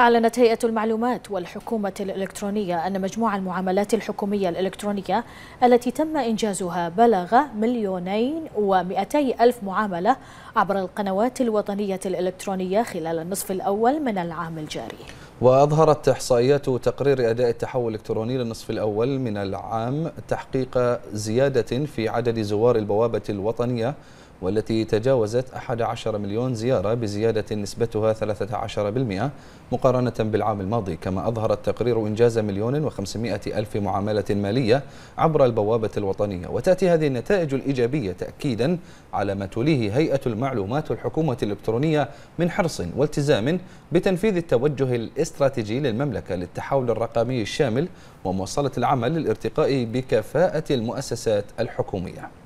أعلنت هيئة المعلومات والحكومة الإلكترونية أن مجموع المعاملات الحكومية الإلكترونية التي تم إنجازها بلغ مليونين ومئتي ألف معاملة عبر القنوات الوطنية الإلكترونية خلال النصف الأول من العام الجاري. وأظهرت إحصائيات تقرير أداء التحول الإلكتروني للنصف الأول من العام تحقيق زيادة في عدد زوار البوابة الوطنية والتي تجاوزت 11 مليون زيارة بزيادة نسبتها 13% مقارنة بالعام الماضي كما أظهر التقرير إنجاز مليون وخمسمائة ألف معاملة مالية عبر البوابة الوطنية. وتأتي هذه النتائج الإيجابية تأكيدا على ما توليه هيئة المعلومات والحكومة الإلكترونية من حرص والتزام بتنفيذ التوجه الاستراتيجي للمملكة للتحول الرقمي الشامل ومواصلة العمل للارتقاء بكفاءة المؤسسات الحكومية.